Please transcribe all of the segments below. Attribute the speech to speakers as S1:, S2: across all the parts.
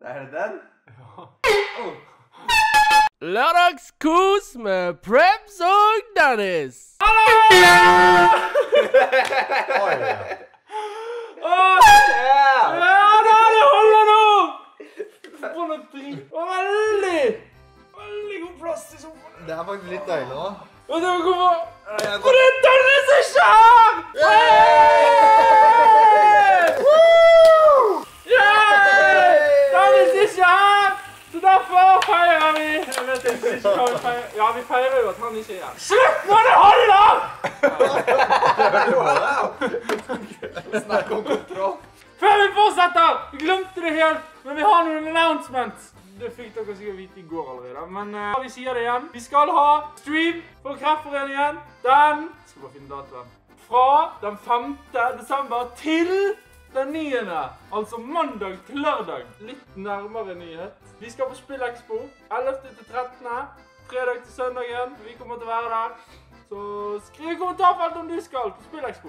S1: Er det den? Ja.
S2: Lørdagskos med Preps og Dennis.
S3: Ja da, det holder nå! For noe drit. Veldig, veldig god plass i sofaen.
S1: Det er faktisk litt deilig nå.
S3: Vet dere hvorfor? For det er Dennis som kjører! Dennis er ikke her! Så derfor feirer vi Jeg vet ikke hva vi feirer. Ja, vi feirer jo at han ikke er her. Slutt nå, det holder!
S1: Snakk om kontroll.
S3: Før vi fortsetter! Vi glemte det helt, men vi har noen announcements. Det fikk dere sikkert vite i går allerede, men uh, vi sier det igjen. Vi skal ha stream for Kreftforeningen den Skal bare finne datoen. Fra den 5. desember til den 9. Altså mandag til lørdag. Litt nærmere nyhet. Vi skal på Spillekspo 11. til 13. Til søndagen. Vi kommer til å være der. Så skriv i kommentarfeltet om du skal på Spillekspo.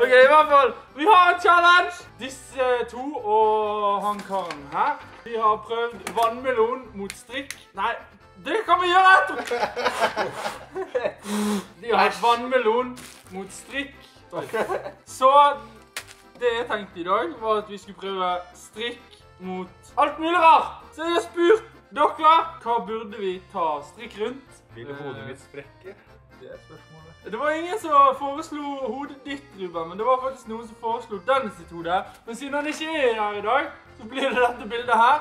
S3: Ok, i hvert fall. Vi har en challenge. Disse to og han karen her. Vi har prøvd vannmelon mot strikk. Nei, det kan vi gjøre etterpå. Vi har hatt vannmelon mot strikk. Så det jeg tenkte i dag, var at vi skulle prøve strikk mot alt mulig rart. Så jeg har spurt dere hva burde vi ta strikk rundt.
S1: Vil hodet mitt sprekke? Det er spørsmålet.
S3: Det var ingen som foreslo hodet ditt, Ruben, men det var faktisk noen som foreslo Dennis sitt hode. Men siden han ikke er her i dag, så blir det dette bildet her.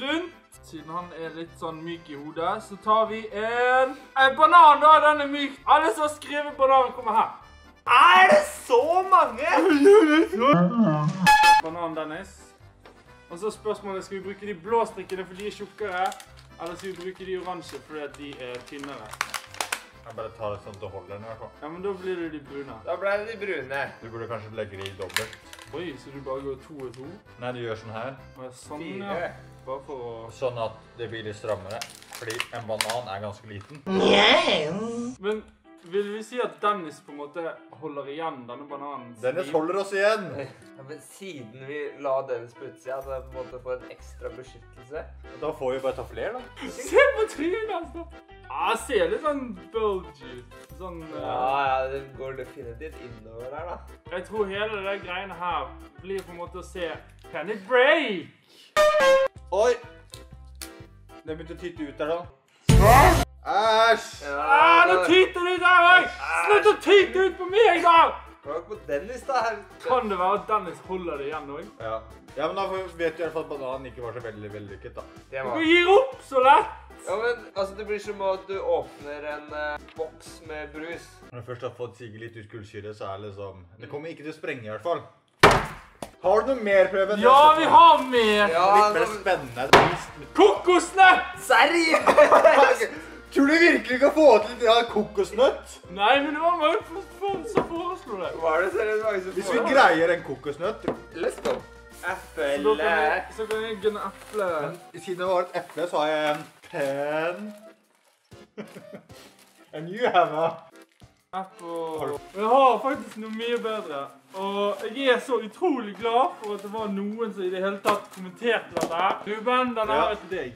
S3: Rundt. Siden han er litt sånn myk i hodet, så tar vi en, en banan. da, Den er myk. Alle som har skrevet banan, kommer her.
S1: Er det så mange?
S3: Banan, Dennis. Og så spørsmålet, skal vi bruke de blå strikkene for de er tjukkere, eller skal vi bruke de oransje fordi at de er tynnere?
S1: Jeg bare tar det sånn til holder den i hvert fall.
S3: Ja, men da blir det de brune.
S4: Da ble det de brune.
S1: Du burde kanskje legge det i dobbelt.
S3: Oi, så du bare går to og to?
S1: Nei, du gjør sånn her.
S3: Sånn, ja. Bare for å...
S1: Sånn at det blir litt strammere. Fordi en banan er ganske liten.
S3: Men vil vi si at Dennis på en måte holder igjen denne bananen?
S1: Dennis holder oss igjen.
S4: Ja, men siden vi la Dennis på utsida, så jeg på en måte får en ekstra beskyttelse.
S1: Da får vi bare ta flere, da.
S3: Se på trynet hans, da! Ja, han ser litt sånn bulgy ut. Sånn eh,
S4: Ja, ja, det går definitivt innover der, da.
S3: Jeg tror hele det greiene her blir på en måte å se Can it break?
S1: Oi! Det begynte å titte ut der, da. Æsj!
S3: Ja, nå tyter det ut her òg! Slutt å tyte ut på meg, da!
S4: Klokk på Dennis, da.
S3: Kan det være at Dennis holder det igjen òg?
S1: Ja. ja, men da vet du i hvert fall at bananen ikke var så veldig vellykket, da.
S4: Det
S3: Du gir opp så lett!
S4: Ja, men altså, det blir som at du åpner en uh, boks med brus.
S1: Når du først har fått sigge litt ut kullsyre, så er det liksom Det kommer ikke til å sprenge, i hvert fall. Har du noe mer, Preben?
S3: Ja, vi har mer!
S4: Ja,
S1: Litt mer spennende.
S3: Kokosnøtt!
S4: Seriøst!
S1: Tror du virkelig ikke få til det av kokosnøtt?
S3: Nei, men det var mange for- som foreslo det.
S4: Var det seriøst mange som
S1: Hvis vi greier en kokosnøtt
S4: Let's go. Eple.
S3: så kan jeg gunne eple.
S1: Siden det var et eple, så har jeg en pen. And you have a
S3: Apple. Jeg har faktisk noe mye bedre. Og jeg er så utrolig glad for at det var noen som i det hele tatt kommenterte dette. Ruben, den er
S1: Ja.
S3: er til deg.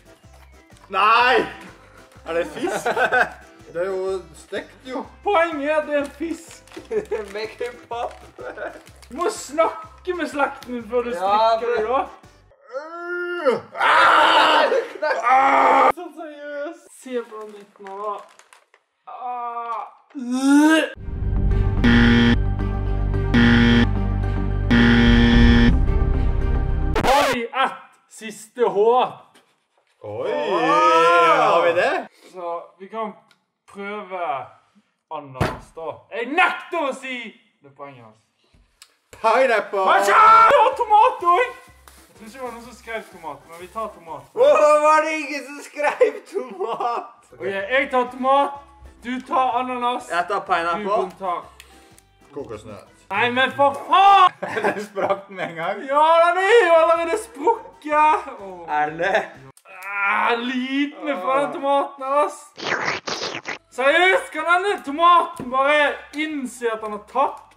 S1: Nei! Er det fisk? Det er jo stekt, jo.
S3: Poenget er at det er en fisk.
S4: Make him pop.
S3: Du må snakke med slakten din før du
S4: Ja,
S3: strikker deg, da.
S1: Ah!
S3: Sånn seriøst. Se på den dritten her, da. Ah. Vi ett siste håp?
S1: Oi! Det?
S3: Så vi kan prøve ananas, da. Jeg nekter å si det poenget hans.
S1: Pineapple!
S3: Kanskje! Vi har tomat òg! Jeg tror ikke det var noen som skrev tomat, men vi tar tomat.
S4: Hvorfor var det ingen som skrev tomat?
S3: Ok, Jeg tar tomat, du tar ananas,
S4: Jeg tar
S3: du
S4: pineapple.
S3: tar
S1: Kokosnøtt.
S3: Nei, men for faen!
S1: Den sprakk med en gang.
S3: Ja, den er jo allerede sprukket! Oh.
S4: Er det?
S3: Ah, liten for den tomaten, ass! Seriøst, kan denne tomaten bare innse at han har tapt?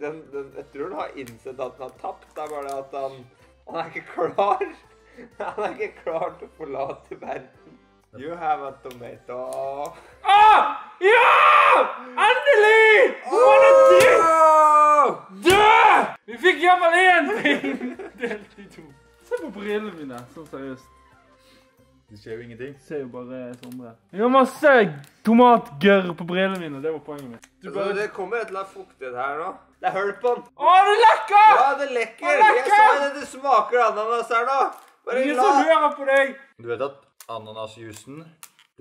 S4: Den, den, jeg tror han har innsett at han har tapt. Det er bare det at han, han er ikke klar. Han er ikke klar til å forlate verden. You have a tomato.
S3: Ah! Ja! Endelig! Nå er dritt!
S4: Åh!
S3: Død! Vi fikk iallfall én ting delt i to. Se på brillene mine. Så seriøst.
S1: Det skjer jo ingenting.
S3: ser jo bare Sondre. Jeg har masse tomatgørr på brillene mine. Det var poenget mitt. Du bare...
S4: det kommer et eller annet fuktighet her nå. Det er hull på den.
S3: Å, det lekker!
S4: Ja, det lekker.
S3: Det lekker!
S4: Jeg sa det, det smaker ananas her nå. Bare
S3: Ingen
S4: la...
S3: som hører på deg.
S1: Du vet at ananasjuicen,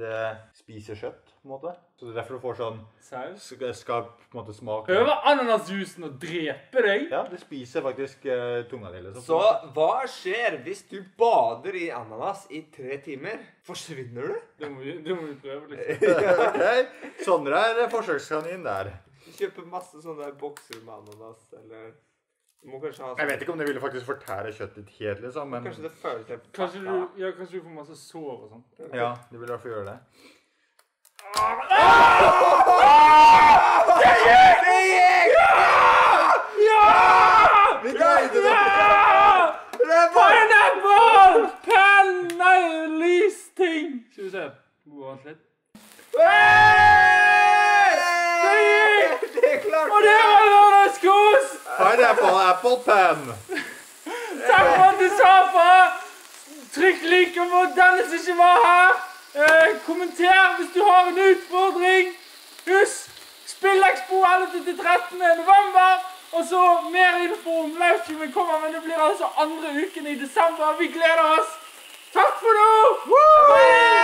S1: det spiser kjøtt, på en måte. Så det er derfor du får sånn
S3: Saus?
S1: skarp på en måte, smak.
S3: Prøver ananasjuicen å drepe deg?
S1: Ja, det spiser faktisk eh, tunga di, liksom.
S4: Så hva skjer hvis du bader i ananas i tre timer? Forsvinner du?
S3: Det må vi, det må vi prøve, liksom.
S1: ok, Sondre er forsøkskanin der.
S4: Kjøper masse sånne der bokser med ananas, eller Du må kanskje ha sånn
S1: Jeg vet ikke om det ville faktisk fortære kjøttet ditt helt, liksom, men
S4: Kanskje det føles helt
S3: Kanskje du, ja, kanskje du får masse sår og sånn.
S1: ja, det vil i hvert fall gjøre det.
S3: Ja!
S1: Vi greide det!
S3: Ja! Pineapple! Pen... Nei, lys-ting. Skal vi se. Litt. Det gikk!
S4: Det er klart!
S3: Og det var lørdagskos!
S1: Pineapple apple pen.
S3: Takk for at du så på! Trykk like på denne som ikke var her. Eh, kommenter hvis du har en utfordring. Husk, Spillekspo 11.-13. november. Og så mer info om livestreamen kommer, men det blir altså andre uken i desember. Vi gleder oss. Takk for nå!